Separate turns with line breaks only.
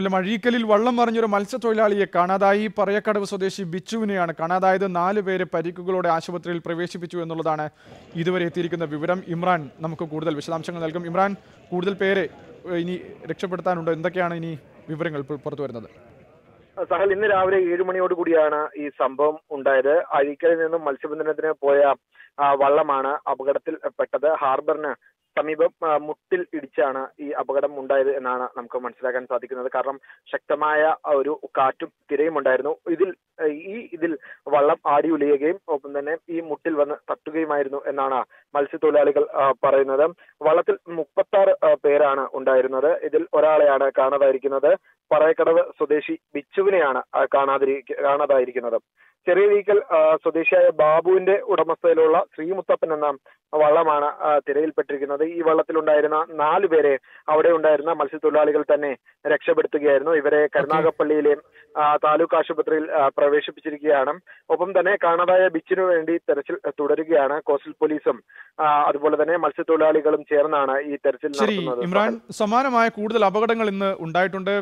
കൊല്ലം അഴീക്കലിൽ വള്ളം മറിഞ്ഞൊരു മത്സ്യത്തൊഴിലാളിയെ കാണാതായി പറയക്കടവ് സ്വദേശി ബിച്ചുവിനെയാണ് കാണാതായത്. നാല് പേരെ പരിക്കുകളോടെ ആശുപത്രിയിൽ പ്രവേശിപ്പിച്ചു എന്നുള്ളതാണ് ഇതുവരെ എത്തിയിരിക്കുന്ന വിവരം. ഇമ്രാൻ നമുക്ക് കൂടുതൽ വിശദാംശങ്ങൾ നൽകും. ഇമ്രാൻ കൂടുതൽ പേരെ ഇനി രക്ഷപ്പെടുത്താനുണ്ടോ? എന്തൊക്കെയാണ് ഇനി വിവരങ്ങൾ പുറത്തു വരുന്നത്?
സഹൽ ഇന്ന് രാവിലെ ഏഴ് മണിയോട് കൂടിയാണ് ഈ സംഭവം ഉണ്ടായത്. അഴീക്കലിൽ നിന്നും മത്സ്യബന്ധനത്തിന് പോയ വള്ളമാണ് അപകടത്തിൽ പെട്ടത്. ഹാർബറിന് സമീപം മുട്ടിൽ ഇടിച്ചാണ് ഈ അപകടം ഉണ്ടായത് എന്നാണ് നമുക്ക് മനസ്സിലാക്കാൻ സാധിക്കുന്നത്. കാരണം ശക്തമായ ഒരു കാറ്റും തിരയും ഉണ്ടായിരുന്നു ഇതിൽ ഈ ഇതിൽ വള്ളം ആടി ഉലയുകയും ഒപ്പം തന്നെ ഈ മുട്ടിൽ വന്ന് തട്ടുകയുമായിരുന്നു എന്നാണ് മത്സ്യത്തൊഴിലാളികൾ പറയുന്നത്. വള്ളത്തിൽ മുപ്പത്തി ആറ് പേരാണ് ഉണ്ടായിരുന്നത്. ഇതിൽ ഒരാളെയാണ് കാണാതായിരിക്കുന്നത്. പറയക്കടവ് സ്വദേശി ബിച്ചുവിനെയാണ് കാണാതിരി കാണാതായിരിക്കുന്നത്. ചെറിയ വീക്കൽ സ്വദേശിയായ ബാബുവിന്റെ ഉടമസ്ഥയിലുള്ള ശ്രീമുത്തപ്പൻ എന്ന വള്ളമാണ് തിരയിൽപ്പെട്ടിരിക്കുന്നത്. ഈ വള്ളത്തിലുണ്ടായിരുന്ന നാല് പേരെ അവിടെ ഉണ്ടായിരുന്ന മത്സ്യത്തൊഴിലാളികൾ തന്നെ രക്ഷപ്പെടുത്തുകയായിരുന്നു. ഇവരെ കരുനാഗപ്പള്ളിയിലെ താലൂക്ക് ആശുപത്രിയിൽ പ്രവേശിപ്പിച്ചിരിക്കുകയാണ്. ഒപ്പം തന്നെ കാണാതായ ബിച്ചിനു വേണ്ടി തെരച്ചിൽ തുടരുകയാണ് കോസ്റ്റൽ പോലീസും. അതുപോലെ തന്നെ മത്സ്യത്തൊഴിലാളികളും ചേർന്നാണ് ഈ തെരച്ചിൽ നടത്തുന്നത്.
ഇമ്രാൻ സമാനമായ കൂടുതൽ അപകടങ്ങൾ ഇന്ന് ഉണ്ടായിട്ടുണ്ട്.